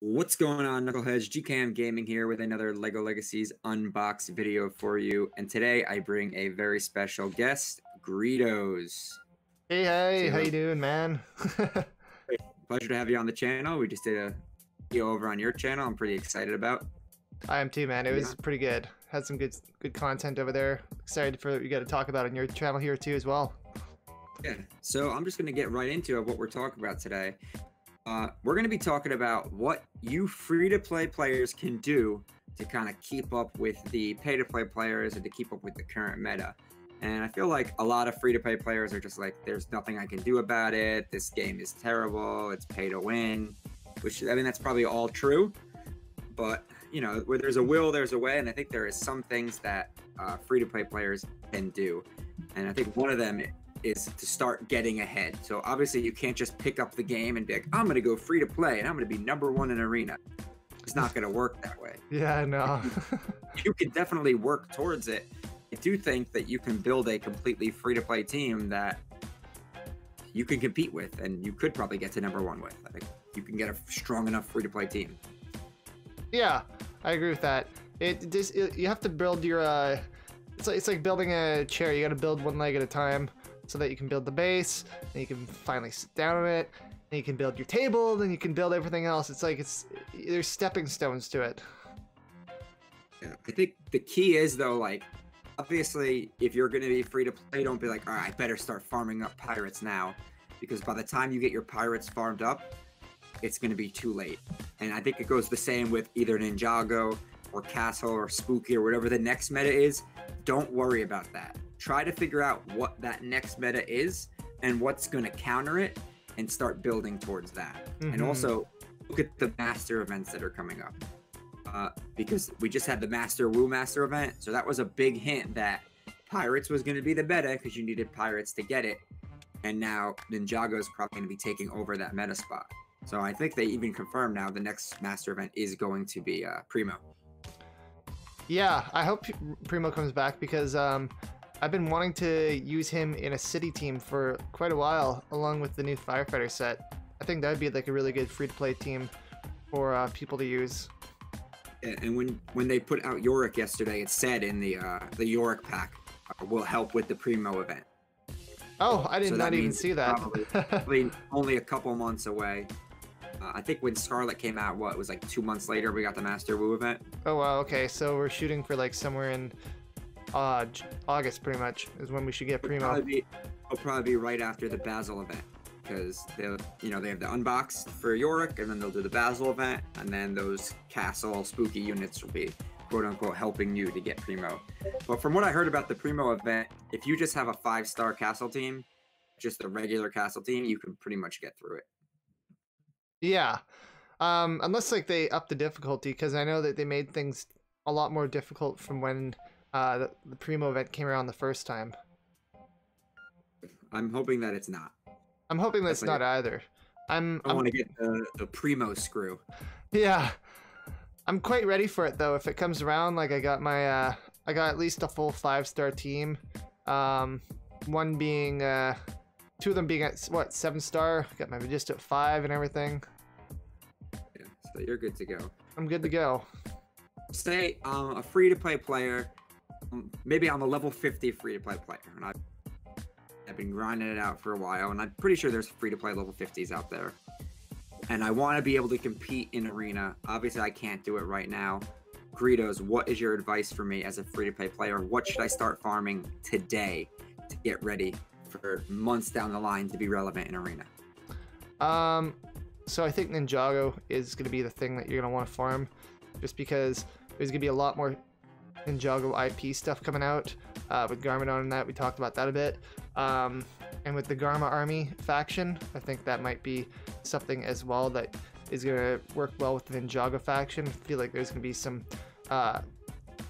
What's going on, Knuckleheads? GKM Gaming here with another LEGO Legacies unbox video for you. And today I bring a very special guest, Greedos. Hey, hey, So- how you doing, man? Pleasure to have you on the channel. We just did a video over on your channel. I'm pretty excited about. I am too, man. It was pretty good. Had some good good content over there. Excited for what you got to talk about on your channel here too as well. Yeah. So I'm just going to get right into what we're talking about today. Uh, we're going to be talking about what you free-to-play players can do to kind of keep up with the pay-to-play players and to keep up with the current meta. And I feel like a lot of free-to-play players are just like, there's nothing I can do about it. This game is terrible. It's pay to win, which I mean that's probably all true. But you know, where there's a will, there's a way, and I think there is some things that uh, free-to-play players can do. And I think one of them is to start getting ahead. So obviously you can't just pick up the game and be like, I'm gonna go free to play and I'm gonna be number one in arena. It's not gonna work that way. Yeah, no. You can definitely work towards it. I do think that you can build a completely free to play team that you can compete with and you could probably get to number one with. I think you can get a strong enough free to play team. yeah, I agree with that. It just it, you have to build your uh it's like, it's like building a chair. You got to build one leg at a time so that you can build the base, and you can finally sit down on it, and you can build your table, then you can build everything else. It's like it's there's stepping stones to it. Yeah. I think the key is though, like, obviously, if you're going to be free to play, don't be like, all right, I better start farming up pirates now, because by the time you get your pirates farmed up, it's going to be too late. And I think it goes the same with either Ninjago or Castle or Spooky or whatever the next meta is. Don't worry about that. Try to figure out what that next meta is and what's going to counter it, and start building towards that. And Mhm. also look at the master events that are coming up. Uh, because we just had the Master Wu Master event, so that was a big hint that Pirates was going to be the meta because you needed Pirates to get it, and now Ninjago is probably going to be taking over that meta spot. So I think they even confirmed now the next Master event is going to be uh, Primo. Yeah, I hope Primo comes back because um, I've been wanting to use him in a city team for quite a while, along with the new firefighter set. I think that would be like a really good free-to-play team for uh, people to use. And and when when they put out Yorick yesterday, it said in the uh, the Yorick pack uh, will help with the Primo event. Oh, I did So not even see that. probably- Probably only a couple months away. Uh, I think when Scarlet came out, what it was like two months later, we got the Master Wu event. oh wow, okay, so we're shooting for like somewhere in uh, August, pretty much, is when we should get It'll Primo. probably be, it'll probably be right after the Basil event because they'll, you know, they have the unbox for Yorick, and then they'll do the Basil event, and then those Castle spooky units will be quote unquote helping you to get Primo. But from what I heard about the Primo event, if you just have a five star Castle team, just a regular Castle team, you can pretty much get through it. Yeah, um, unless like they up the difficulty, because I know that they made things a lot more difficult from when uh, the, the Primo event came around the first time. I'm hoping that it's not. I'm hoping that's not either. I'm, I want to get the, the Primo screw. yeah. I'm quite ready for it though. If it comes around, like I got my uh I got at least a full five star team. Um one being uh two of them being at what, seven star, got my just at five and everything. Yeah, so you're good to go. I'm good to go. say I'm a free to play player. Maybe I'm a level 50 free to play player, and I've, I've been grinding it out for a while, and I'm pretty sure there's free to play level 50s out there. And I want to be able to compete in arena. Obviously, I can't do it right now. Greedos, what is your advice for me as a free to play player? What should I start farming today to get ready for months down the line to be relevant in arena? Um, so I think Ninjago is going to be the thing that you're going to want to farm, just because there's going to be a lot more Ninjago IP stuff coming out uh, with Garmadon and that. We talked about that a bit. Um, and with the Garma Army faction, I think that might be something as well that is going to work well with the Ninjago faction. I feel like there's going to be some uh,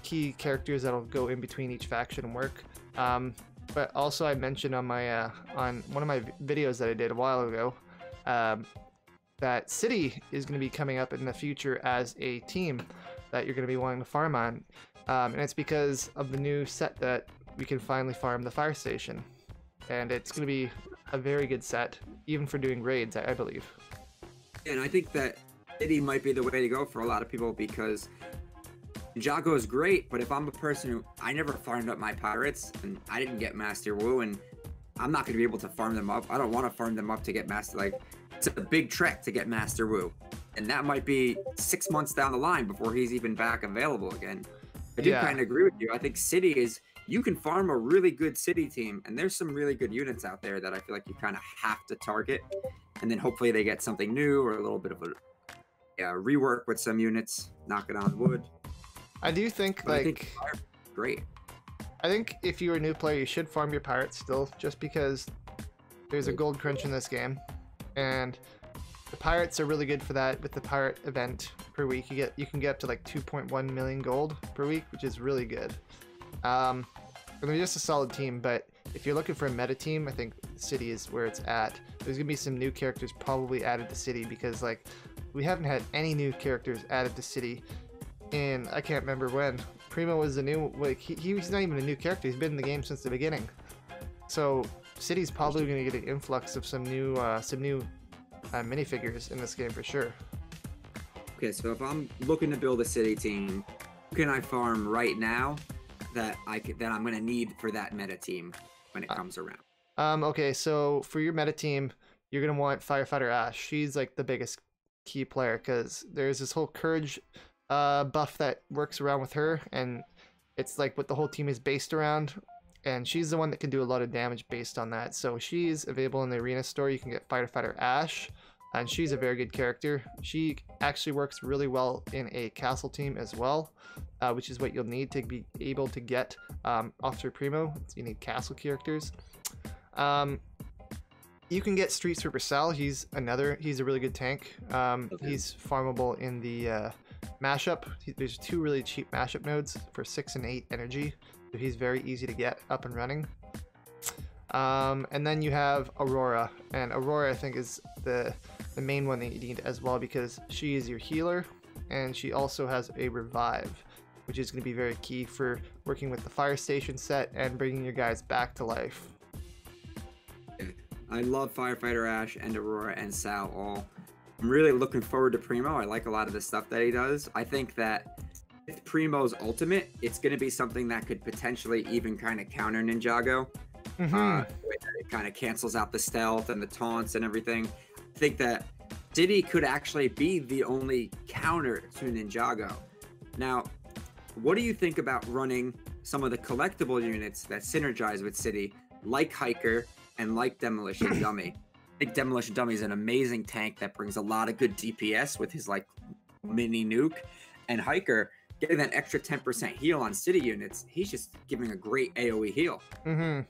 key characters that'll go in between each faction and work. Um, but also, I mentioned on my uh, on one of my videos that I did a while ago um, that City is going to be coming up in the future as a team that you're going to be wanting to farm on, um, and it's because of the new set that we can finally farm the fire station, and it's going to be a very good set, even for doing raids, I, I believe. And I think that City might be the way to go for a lot of people because Jago is great, but if I'm a person who I never farmed up my pirates and I didn't get Master Wu and I'm not going to be able to farm them up. I don't want to farm them up to get Master. Like, it's a big trek to get Master Wu. And that might be six months down the line before he's even back available again. I do Yeah. kind of agree with you. I think City is, you can farm a really good City team, and there's some really good units out there that I feel like you kind of have to target. And then hopefully they get something new or a little bit of a yeah, rework with some units, knock it on wood. I do think But I like think great. I think if you're a new player, you should farm your pirates still, just because there's a gold crunch in this game, and the pirates are really good for that. With the pirate event per week, you get you can get up to like 2.1 million gold per week, which is really good. Um, and they're just a solid team, but if you're looking for a meta team, I think City is where it's at. There's gonna be some new characters probably added to City because like we haven't had any new characters added to City in I can't remember when. Primo was a new like he, he was not even a new character. He's been in the game since the beginning. So City's probably to get an influx of some new uh, some new uh, minifigures in this game for sure. Okay, so if I'm looking to build a City team, who can I farm right now that I could, that I'm going to need for that meta team when it Uh, comes around? Um, okay, so for your meta team, you're gonna want Firefighter Ash. She's like the biggest key player because there's this whole courage uh, buff that works around with her, and it's like what the whole team is based around. And she's the one that can do a lot of damage based on that. So she's available in the arena store. You can get Firefighter Ash, and she's a very good character. She actually works really well in a castle team as well, uh, which is what you'll need to be able to get um, Officer Primo. You need castle characters. Um, you can get Street Sweeper Sal. He's another. He's a really good tank. Um, Okay. He's farmable in the uh, mashup. There's two really cheap mashup nodes for six and eight energy. So he's very easy to get up and running. Um, and then you have Aurora, and Aurora I think is the the main one that you need as well because she is your healer, and she also has a revive, which is going to be very key for working with the fire station set and bringing your guys back to life. I love Firefighter Ash and Aurora and Sal all. I'm really looking forward to Primo. I like a lot of the stuff that he does. I think that with Primo's ultimate, it's going to be something that could potentially even kind of counter Ninjago. Mhm. Uh, the way that it kind of cancels out the stealth and the taunts and everything. I think that City could actually be the only counter to Ninjago. Now, what do you think about running some of the collectible units that synergize with City, like Hiker and like Demolition Dummy? I think Demolition Dummy is an amazing tank that brings a lot of good DPS with his like mini nuke, and Hiker getting that extra 10% heal on City units. He's just giving a great AOE heal. Mm-hmm.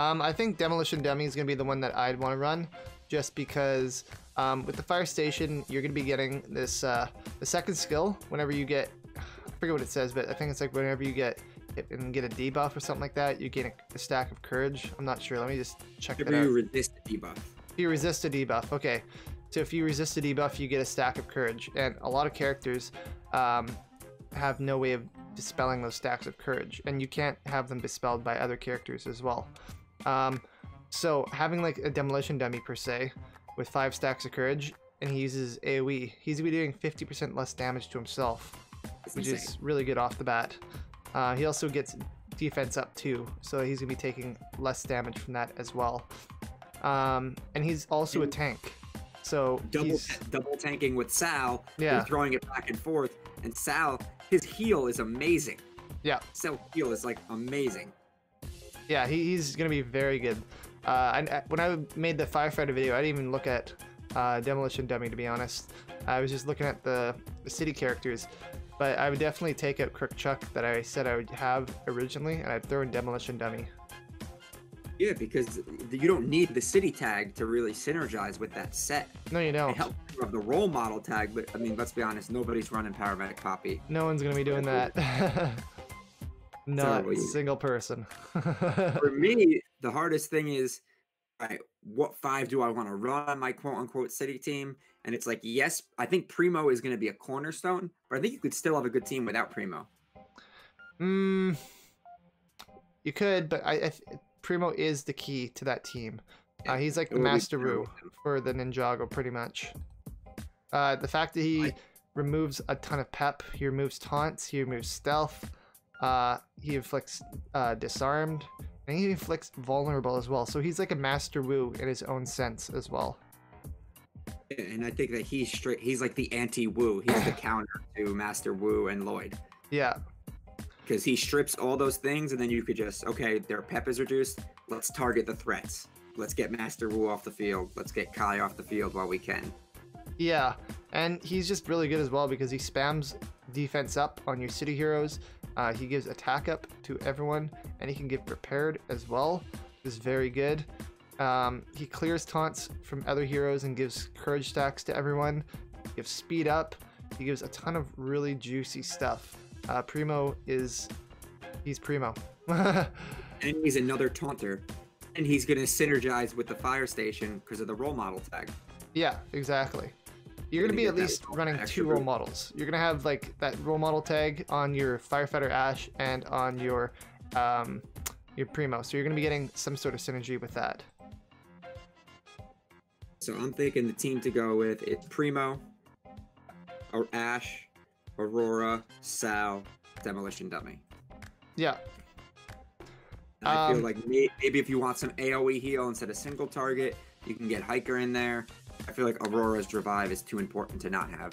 Um, I think Demolition Dummy is going to be the one that I'd want to run, just because um, with the fire station, you're going to be getting this uh, the second skill whenever you get. I forget what it says, but I think it's like whenever you get hit and get a debuff or something like that, you get a, a stack of courage. I'm not sure. Let me just check If that out. you resist the debuff. If you resist a debuff, okay. So if you resist a debuff, you get a stack of courage, and a lot of characters um, have no way of dispelling those stacks of courage, and you can't have them dispelled by other characters as well. Um, so having like a demolition dummy per se, with five stacks of courage, and he uses AOE, he's gonna be doing 50% less damage to himself, It's which insane. is really good off the bat. Uh, he also gets defense up too, so he's gonna be taking less damage from that as well. Um, and he's also a tank, so double he's double tanking with Sal. Yeah. Throwing it back and forth, and Sal, his heal is amazing. yeah, Sal heal is like amazing. yeah, he, he's gonna be very good. Uh, and uh, when I made the firefighter video, I didn't even look at uh, demolition dummy to be honest. I was just looking at the, the city characters, but I would definitely take out Crook Chuck that I said I would have originally, and I'd throw in demolition dummy. Yeah, because you don't need the city tag to really synergize with that set. No, you don't. helps you have the role model tag, but I mean, let's be honest, nobody's running paramedic copy. No one's gonna be doing that. Not a single person. For me, the hardest thing is, right, what five do I want to run on my quote unquote city team? And it's like, yes, I think Primo is going to be a cornerstone, but I think you could still have a good team without Primo. Mm, you could, but I, I Primo is the key to that team. Uh, he's like the Master Wu for the Ninjago, pretty much. Uh, the fact that he removes a ton of pep, he removes taunts, he removes stealth, uh, he inflicts uh, disarmed, and he inflicts vulnerable as well. So he's like a master Wu in his own sense as well. And I think that he's straight. He's like the anti-Wu. He's the counter to Master Wu and Lloyd. Yeah, because he strips all those things and then you could just okay their pep is reduced let's target the threats let's get master wu off the field let's get kai off the field while we can yeah, and he's just really good as well because he spams defense up on your city heroes. Uh, he gives attack up to everyone, and he can get prepared as well. Is very good. Um, he clears taunts from other heroes and gives courage stacks to everyone. He Gives speed up. He gives a ton of really juicy stuff. Uh, Primo is he's Primo. and he's another taunter and he's going to synergize with the fire station because of the role model tag Yeah, exactly. You're gonna Gonna be at least running two role models. You're gonna have like that role model tag on your firefighter Ash and on your um, your Primo. So you're gonna be getting some sort of synergy with that. so i'm thinking the team to go with it's primo or ash aurora sal demolition dummy Yeah, And I feel Um, like may- maybe if you want some AoE heal instead of single target, you can get Hiker in there. I feel like Aurora's revive is too important to not have.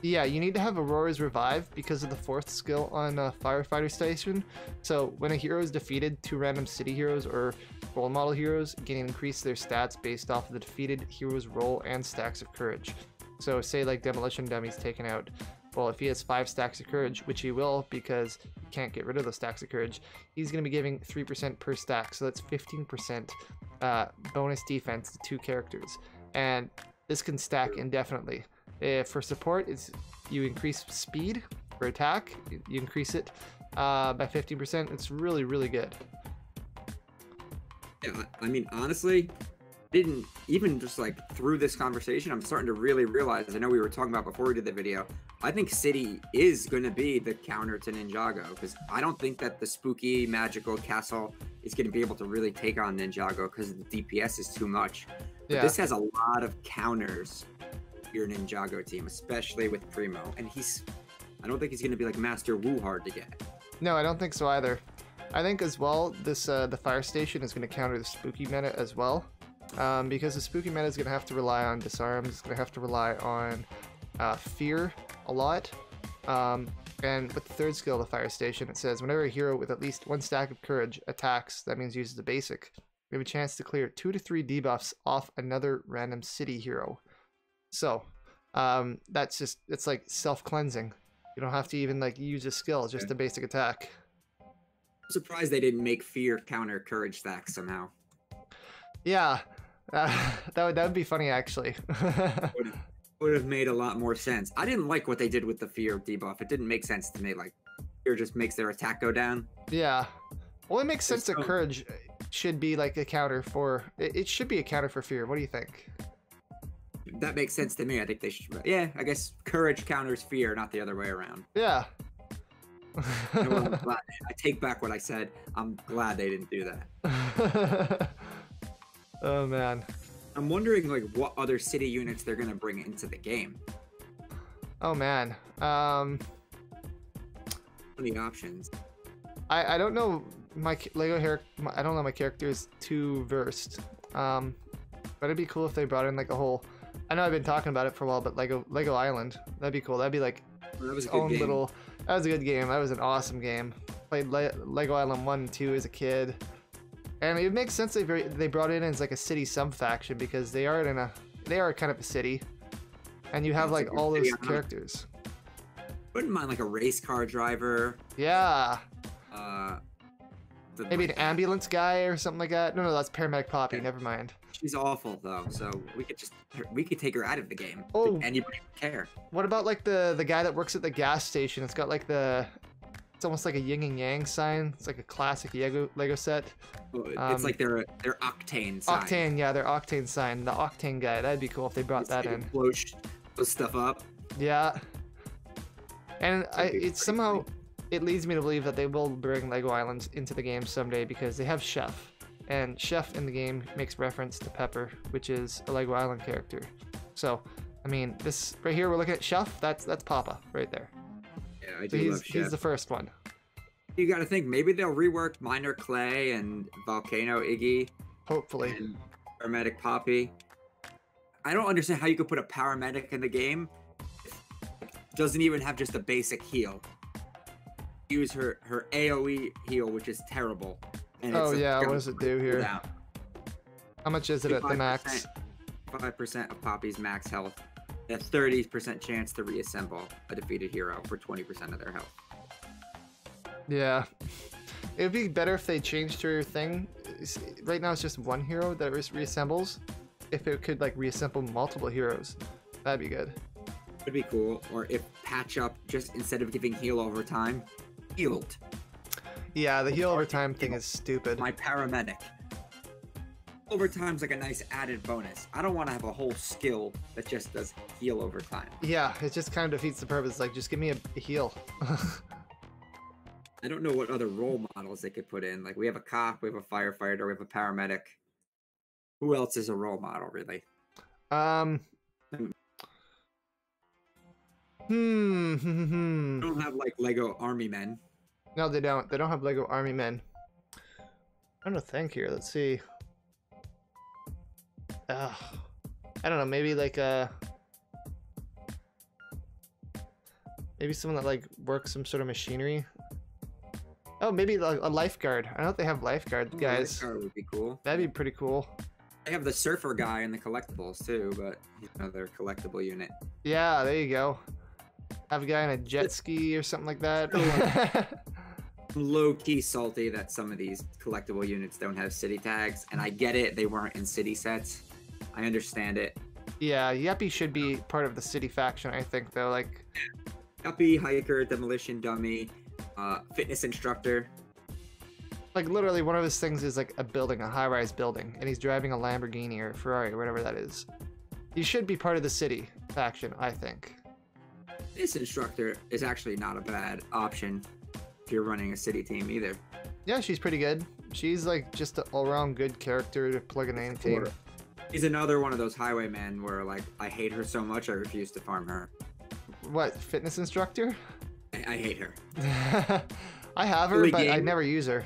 yeah. You need to have Aurora's revive because of the fourth skill on uh, firefighter station. So when a hero is defeated, two random city heroes or role model heroes can increase their stats based off of the defeated hero's role and stacks of courage. So say like demolition dummy's taken out. Well, if he has five stacks of courage, which he will because he can't get rid of those stacks of courage, he's going to be giving 3% per stack. So that's 15% uh, bonus defense to two characters. And this can stack indefinitely. For support, it's you increase speed for attack, you increase it uh, by 15%. It's really, really good. Yeah, I mean, honestly, didn't even just like through this conversation, I'm starting to really realize. I know we were talking about before we did the video. I think City is going to be the counter to Ninjago because I don't think that the spooky magical castle is going to be able to really take on Ninjago because the DPS is too much. But Yeah. this has a lot of counters your Ninjago team, especially with Primo, and he's. I don't think he's going to be like Master Wu hard to get. No, I don't think so either. I think as well, this uh, the fire station is going to counter the spooky meta as well, um, because the spooky meta is going to have to rely on disarms. It's going to have to rely on uh, fear a lot. Um, and with the third skill of the fire station, it says whenever a hero with at least one stack of courage attacks, that means uses the basic, we have a chance to clear two to three debuffs off another random city hero. So um, that's just it's like self cleansing. You don't have to even like use a skill, just Okay. a basic attack. I'm surprised they didn't make fear counter courage stacks somehow. Yeah, uh, that would that would be funny actually. would have made a lot more sense. I didn't like what they did with the fear debuff. It didn't make sense to me. Like fear just makes their attack go down. yeah, well, it makes sense that no- courage should be like a counter for. It, it should be a counter for fear. What do you think? That makes sense to me. I think they should. Yeah, I guess courage counters fear, not the other way around. Yeah. You know what, I'm glad- I take back what I said. I'm glad they didn't do that. oh man. I'm wondering like what other city units they're gonna bring into the game. Oh man. Um, Any options? I I don't know my Lego hair. My, I don't know my character is too versed. Um, but it'd be cool if they brought in like a whole. I know I've been talking about it for a while, but Lego Lego Island. That'd be cool. That'd be like Well, that was a good own game. little. That was a good game. That was an awesome game. Played Le- Lego Island one and two as a kid, and it makes sense they very, they brought it in as like a city sub faction because they are in a they are kind of a city, and you have like all those city, I know. characters. Wouldn't mind like a race car driver. Yeah, Uh, the- maybe an ambulance guy or something like that. No, no, that's paramedic Poppy. Yeah. Never mind. She's awful though, so we could just we could take her out of the game. Oh. Anybody care. What about like the the guy that works at the gas station? It's got like the it's almost like a yin and yang sign. It's like a classic Lego Lego set. Oh, It's Um, like their their octane sign. Octane, yeah, their Octane sign. The Octane guy. That'd be cool if they brought It's that in. blows stuff up. Yeah. And I, it somehow it leads me to believe that they will bring Lego Islands into the game someday because they have Chef, and Chef in the game makes reference to Pepper, which is a Lego Island character. So I mean, this right here we're looking at Chef. That's that's Papa right there. Yeah, I So do he's love he's the first one. You got to think maybe they'll rework Minor Clay and Volcano Iggy Hopefully. and Paramedic Poppy. I don't understand how you could put a paramedic in the game. Doesn't even have just a basic heal. Use her her AOE heal, which is terrible. And Oh, a- yeah, what does it do here? cooldown. How much is it at the max? Five percent of Poppy's max health. A thirty percent chance to reassemble a defeated hero for twenty percent of their health. Yeah. It would be better if they changed her thing. Right now it's just one hero that re- reassembles. If it could like reassemble multiple heroes, that'd be good. Would be cool. Or if patch up just instead of giving heal over time, healed. Yeah, the heal over time thing is stupid. my paramedic. Overtime's like a nice added bonus. I don't want to have a whole skill that just does heal over time. Yeah, it just kind of defeats the purpose. Like, just give me a, a heal. I don't know what other role models they could put in. Like we have a cop, we have a firefighter, we have a paramedic. Who else is a role model, really? um. Hmm. hmm, hmm, We hmm. don't have like Lego army men. No, they don't. They don't have Lego Army Men. I'm to think here. Let's see. Ugh. I don't know. Maybe like a Maybe someone that like works some sort of machinery. Oh, maybe like a lifeguard. I don't know they have lifeguard Oh, guys. Lifeguard would be cool. That'd be pretty cool. They have the surfer guy in the collectibles too, but he's another collectible unit. Yeah, there you go. Have a guy in a jet ski or something like that. I'm low key salty that some of these collectible units don't have city tags, and I get it. They weren't in city sets. I understand it. yeah, Yuppie should be part of the city faction, I think though. Like Guppy, hiker, demolition dummy, uh, fitness instructor. like literally one of his things is like a building, a high-rise building, and he's driving a Lamborghini or Ferrari, or whatever that is. He should be part of the city faction, I think. This instructor is actually not a bad option if you're running a city team either. Yeah, she's pretty good. She's like just an all-around good character to plug in any team. Or he's another one of those highwaymen where like I hate her so much I refuse to farm her. What fitness instructor? I, I hate her. I have her, Early but I never use her.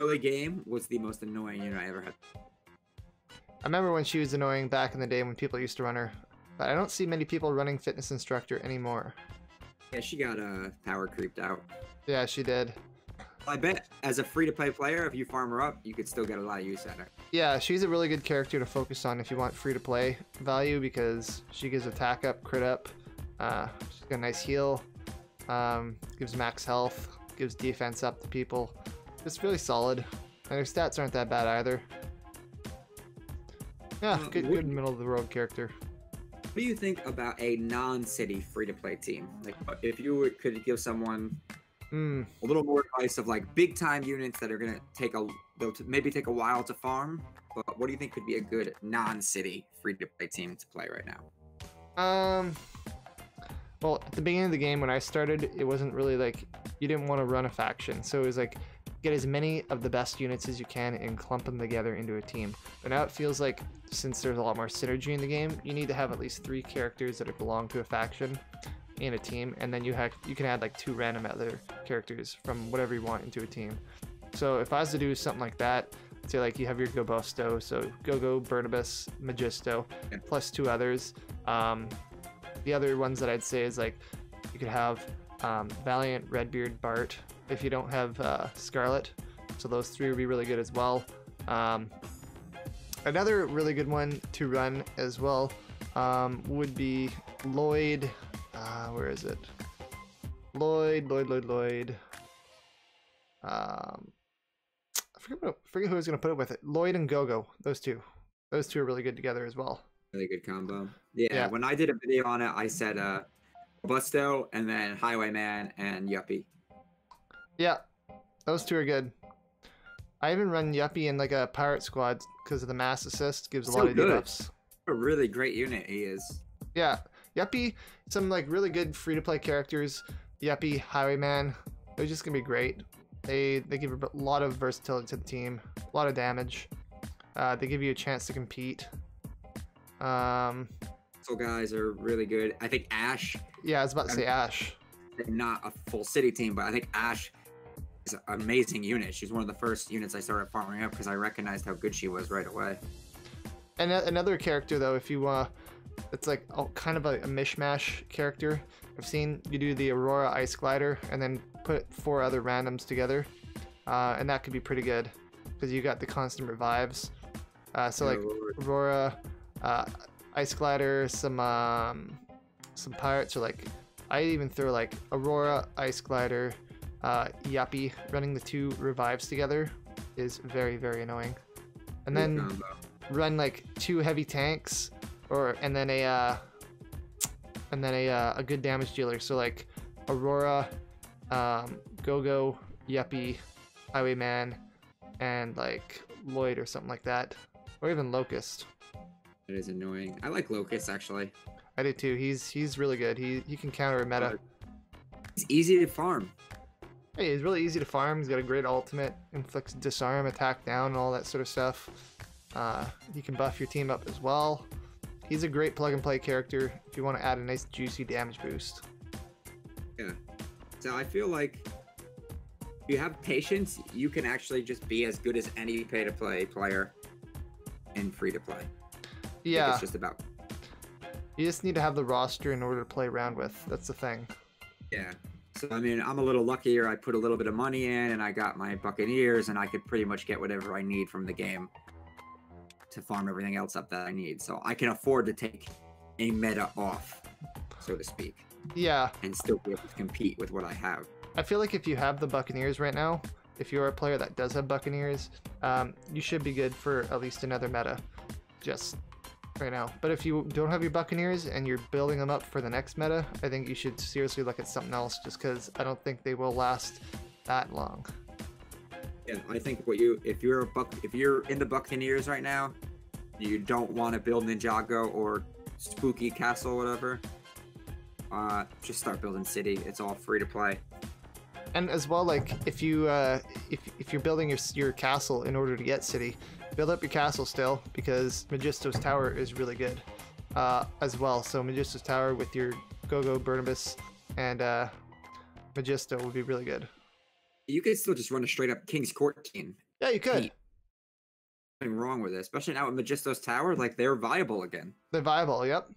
Early game was the most annoying unit I ever had. I remember when she was annoying back in the day when people used to run her, but I don't see many people running fitness instructor anymore. Yeah, she got uh, power creeped out. Yeah, she did. I bet as a free to play player, if you farm her up, you could still get a lot of use out of her. Yeah, she's a really good character to focus on if you want free to play value because she gives attack up, crit up. Uh, she's got a nice heal. Um, gives max health. Gives defense up to people. It's really solid. And her stats aren't that bad either. Yeah, Uh, good, good middle of the road character. What do you think about a non-city free-to-play team? Like, if you could give someone Hmm. a little more advice of like big-time units that are gonna take a, they'll t- maybe take a while to farm. But what do you think could be a good non-city free-to-play team to play right now? Um. Well, at the beginning of the game when I started, it wasn't really like you didn't want to run a faction, so it was like get as many of the best units as you can and clump them together into a team. But now it feels like since there's a lot more synergy in the game, you need to have at least three characters that belong to a faction in a team, and then you have you can add like two random other characters from whatever you want into a team. So if I was to do something like that, say like you have your Gobosto, so Gogo, Burnibus, Magisto, plus two others. Um, the other ones that I'd say is like you could have um, Valiant, Redbeard, Bart. If you don't have uh, Scarlet, so those three would be really good as well. Um, another really good one to run as well um, would be Lloyd. Uh, where is it? Lloyd, Lloyd, Lloyd, Lloyd. Um, I forget, what, I forget who was going to put it with it. Lloyd and Gogo, those two. Those two are really good together as well. Really good combo. Yeah, Yeah. when I did a video on it, I said uh, Busto and then Highwayman and Yuppie. Yeah, those two are good. I even run Yuppie in like a pirate squad because of the mass assist gives a So lot of good. debuffs. A really great unit he is. Yeah, Yuppie, some like really good free to play characters. Yuppie, Highwayman, they're just gonna be great. They they give a lot of versatility to the team, a lot of damage. Uh, they give you a chance to compete. Um, Castle guys are really good. I think Ash, Yeah, I was about to say Ash. not a full city team, but I think Ash is an amazing unit. She's one of the first units I started farming up because I recognized how good she was right away. And another character though, if you uh, it's like kind of a, a mishmash character. I've seen you do the Aurora Ice Glider and then put four other randoms together, uh, and that could be pretty good because you got the constant revives. Uh, so like Aurora, uh, Ice Glider, some um, some pirates, or like I even throw like Aurora, Ice Glider, uh, Yuppie. Running the two revives together is very very annoying. And then run like two heavy tanks, or and then a uh, and then a uh, a good damage dealer. So like Aurora, um, Go-Go, Yuppie, Highwayman, and like Lloyd or something like that, or even Locust. It is annoying. I like Locust actually. I do too. He's he's really good. He he can counter a meta. It's easy to farm. Hey, he's really easy to farm. He's got a great ultimate, inflicts disarm, attack down, and all that sort of stuff. Uh, you can buff your team up as well. He's a great plug and play character if you want to add a nice juicy damage boost. Yeah. So I feel like if you have patience, you can actually just be as good as any pay to play player in free to play. Yeah, It's just about you just need to have the roster in order to play around with. That's the thing. yeah. So I mean, I'm a little luckier. I put a little bit of money in, and I got my Buccaneers, and I could pretty much get whatever I need from the game to farm everything else up that I need. So I can afford to take a meta off, so to speak, Yeah, and still be able to compete with what I have. I feel like if you have the Buccaneers right now, if you're a player that does have Buccaneers, um, you should be good for at least another meta. Just right now. But if you don't have your Buccaneers and you're building them up for the next meta, I think you should seriously look at something else just because I don't think they will last that long. Yeah, I think what you if you're a buck if you're in the Buccaneers right now, you don't want to build Ninjago or Spooky Castle, or whatever. Uh, just start building City. It's all free to play. And as well, like if you uh, if if you're building your your castle in order to get city, build up your castle still because Magisto's Tower is really good uh, as well. So Magisto's Tower with your Go-Go Burnibus and uh, Magisto would be really good. You could still just run a straight up King's Court team. Yeah, you could. Nothing wrong with it, especially now with Magisto's Tower. Like they're viable again, They're viable. Yep.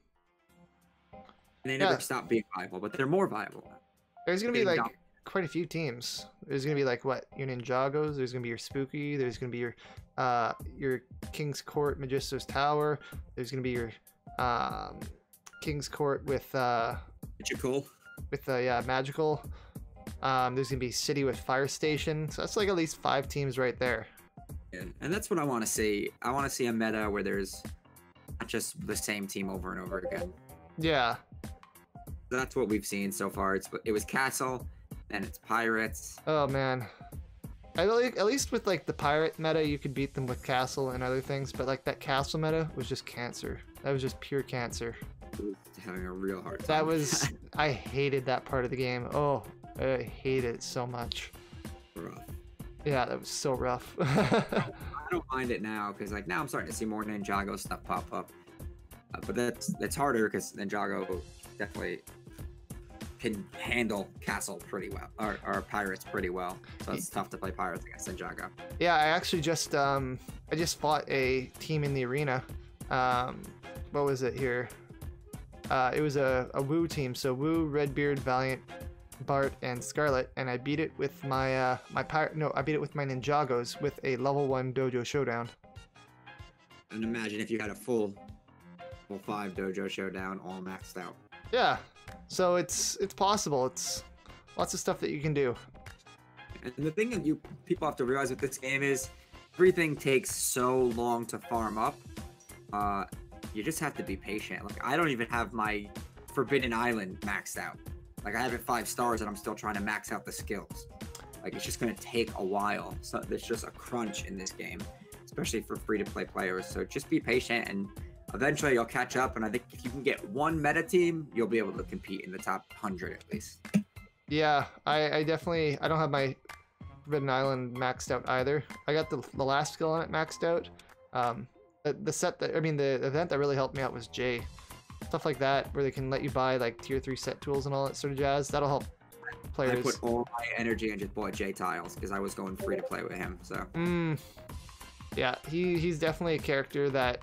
and they never Yeah. stop being viable, but they're more viable. now. There's gonna be like quite a few teams. There's gonna be like what your Ninjagos. There's gonna be your Spooky. There's gonna be your uh your King's Court Magisto's Tower. There's gonna be your um King's Court with uh Magical. with the yeah, magical. Um, there's gonna be city with fire station, so that's like at least five teams right there. And that's what I want to see. I want to see a meta where there's not just the same team over and over again. Yeah, That's what we've seen so far. It's it was Castle, and it's Pirates. Oh man. I like at least with like the pirate meta, you could beat them with castle and other things, but like that castle meta was just cancer. That was just pure cancer. Having a real hard time. That was I hated that part of the game. Oh, I hate it so much. rough. Yeah, that was so rough. I don't mind it now because like now I'm starting to see more Ninjago stuff pop up. Uh, but that's that's harder because Ninjago definitely can handle Castle pretty well, or, or Pirates pretty well. So it's tough to play Pirates against Ninjago. Yeah, I actually just um I just fought a team in the arena. Um what was it here? Uh it was a, a Wu team, so Wu, Redbeard, Valiant, Bart, and Scarlet, and I beat it with my uh my pirate no, I beat it with my Ninjagos with a level one dojo showdown. And imagine if you had a full, full five Dojo Showdown all maxed out. Yeah. So it's it's possible. It's lots of stuff that you can do. And the thing that you people have to realize with this game is everything takes so long to farm up. Uh, you just have to be patient. Like I don't even have my Forbidden Island maxed out. Like I have it five stars and I'm still trying to max out the skills. Like it's just gonna take a while. So there's just a crunch in this game, especially for free to play players. So just be patient and eventually you'll catch up. And I think if you can get one meta team, you'll be able to compete in the top hundred at least. Yeah, I, I definitely I don't have my Forbidden Island maxed out either. I got the the last skill on it maxed out. Um, the, the set that I mean the event that really helped me out was Jay. Stuff like that, where they can let you buy like tier three set tools and all that sort of jazz. That'll help players. I put all my energy and just bought Jay Tiles because I was going free to play with him. So Mm, yeah, he he's definitely a character that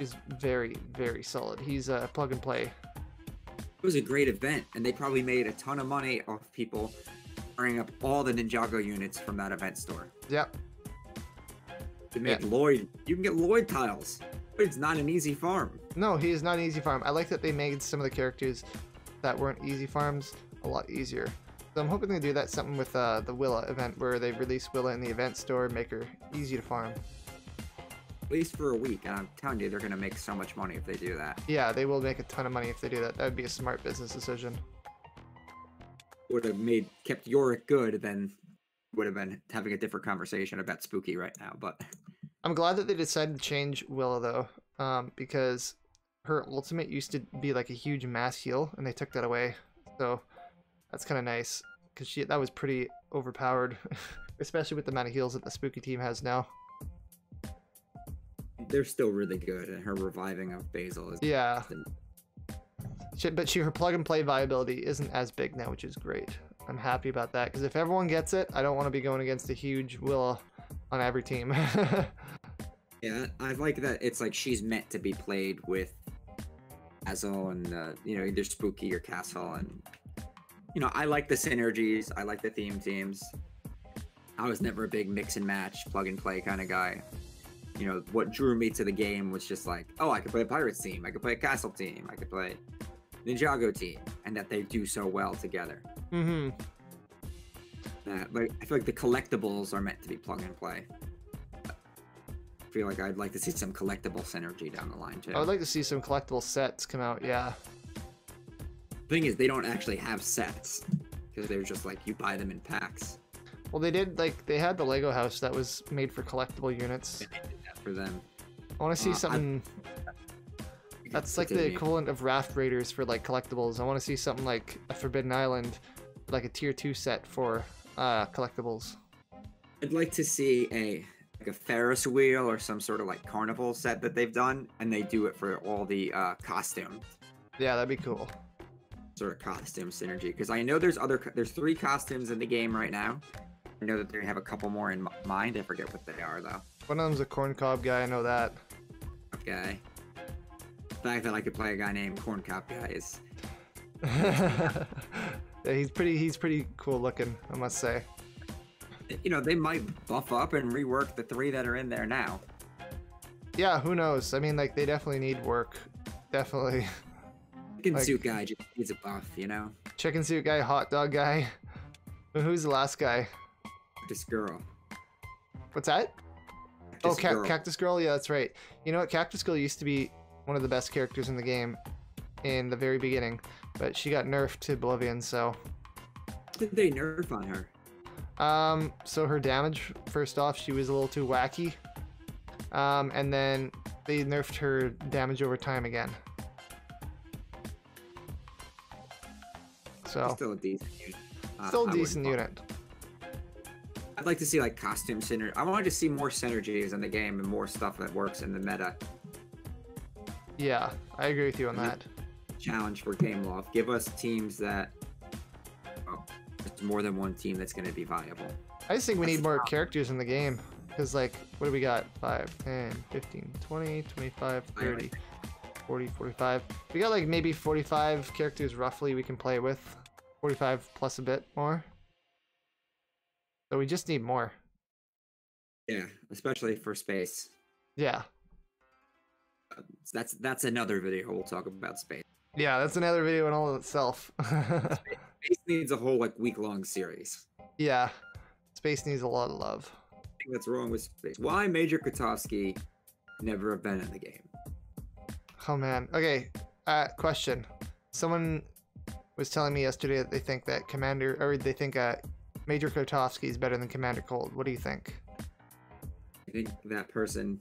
is very very solid. He's a plug and play. it was a great event, and they probably made a ton of money off people bringing up all the Ninjago units from that event store. Yep. To make Lloyd, you can get Lloyd tiles, it's not an easy farm. No, he is not an easy farm. I like that they made some of the characters that weren't easy farms a lot easier. So I'm hoping they do that something with uh, the Willa event where they release Willa in the event store, make her easy to farm. At least for a week, and I'm telling you, they're gonna make so much money if they do that. Yeah, they will make a ton of money if they do that. That would be a smart business decision. Would have made kept Yorick good, then would have been having a different conversation about Spooky right now. But I'm glad that they decided to change Willa though, um, because her ultimate used to be like a huge mass heal, and they took that away. So that's kind of nice because she that was pretty overpowered, especially with the amount of heals that the Spooky team has now. they're still really good, and her reviving of Basil is Yeah, she, but she her plug and play viability isn't as big now, which is great. I'm happy about that because if everyone gets it, I don't want to be going against a huge Willa on every team. Yeah, I like that. It's like she's meant to be played with Basil and uh, you know either Spooky or Castle, and you know I like the synergies. I like the theme teams. I was never a big mix and match, plug and play kind of guy. You know what drew me to the game was just like, oh, I could play a Pirates team, I could play a Castle team, I could play Ninjago team, and that they do so well together. Mm-hmm. That like I feel like the collectibles are meant to be plug and play. I feel like I'd like to see some collectible synergy down the line too. I would like to see some collectible sets come out. Yeah. thing is, they don't actually have sets because they're just like you buy them in packs. Well, they did like they had the Lego house that was made for collectible units. They did that for them. I want to see Uh, I- something. That's like the equivalent of Raft Raiders for like collectibles. I want to see something like a Forbidden Island, like a tier two set for uh collectibles. I'd like to see a a Ferris wheel or some sort of like carnival set that they've done, and they do it for all the uh, costume Yeah, that'd be cool. sort of costume synergy. Because I know there's other there's three costumes in the game right now. I know that they have a couple more in mind. I forget what they are though. One of them's a corn cob guy. I know that. Okay. The fact that I could play a guy named Corn Cob guy is yeah, he's pretty. He's pretty cool looking. I must say. You know they might buff up and rework the three that are in there now. Yeah, who knows? I mean, like they definitely need work. Definitely. Chicken Like- suit guy just needs a buff, you know. Chicken suit guy, hot dog guy. Who's the last guy? This girl. What's that? Oh, Ca- girl. Cactus Girl. Yeah, that's right. You know what? Cactus Girl used to be one of the best characters in the game in the very beginning, but she got nerfed to Oblivion. So, What did they nerf on her? Um, so her damage. First off, she was a little too wacky. Um, and then they nerfed her damage over time again. So, Still a decent unit. Uh, still I a wouldn't decent unit. I'd like to see like costume synergy. I wanted to see more synergies in the game and more stuff that works in the meta. Yeah, I agree with you on that. Challenge for Gameloft. Give us teams that. More than one team that's going to be viable. I just think we That's need more characters in the game. Because, like, what do we got? 5, 10, 15, 20, 25, 30, 40, 45. We got, like, maybe 45 characters roughly we can play with. 45 plus a bit more. So we just need more. Yeah, especially for space. Yeah. Uh, That's that's another video we'll talk about space. Yeah, that's another video in all of itself. Space needs a whole like week long series. yeah. Space needs a lot of love. that's wrong with space. Why Major Kotovsky never have been in the game? Oh man. Okay. Uh, question. Someone was telling me yesterday that they think that Commander, or they think uh, Major Kotovsky is better than Commander Cold. What do you think? I think that person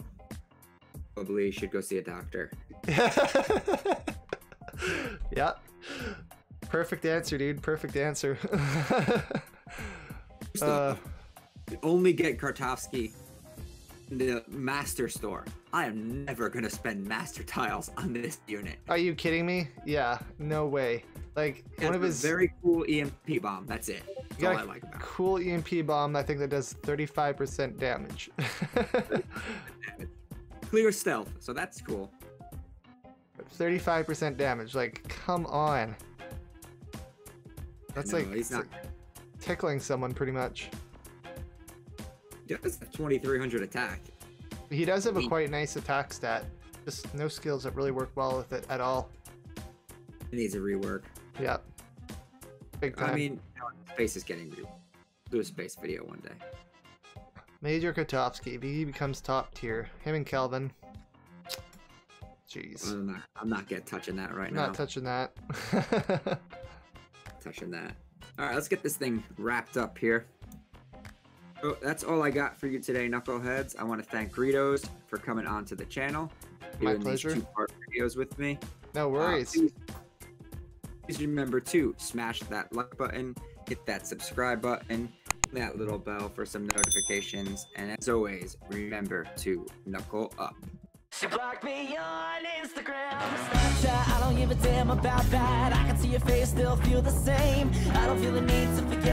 probably should go see a doctor. yeah. Perfect answer, dude. Perfect answer. Uh, only get Kartovsky the master store. I am never gonna spend master tiles on this unit. Are you kidding me? Yeah, no way. Like one of his very cool EMP bomb. That's it. That's got all I like about. it. cool EMP bomb. I think that does 35% damage. Clear stealth, so that's cool. 35% damage. Like, come on. That's No, like he's not. tickling someone pretty much. Just 2300 attack. He does have a quite nice attack stat. Just no skills that really work well with it at all. It needs a rework. Yeah. Big time. I mean, space is getting re- do a space video one day. Major Kotovsky, if he becomes top tier. Him and Kelvin. Jeez. I'm not. I'm not get touching that right I'm now. not touching that. touching that. All right, let's get this thing wrapped up here. So that's all I got for you today, knuckleheads. I want to thank Greedos for coming onto the channel, My doing pleasure. these two-part videos with me. no Uh, worries. please, please remember to smash that like button, hit that subscribe button, that little bell for some notifications, and as always, remember to knuckle up. She blocked me on Instagram, Snapchat. I don't give a damn about that. I can see your face, still feel the same. I don't feel the need to forget.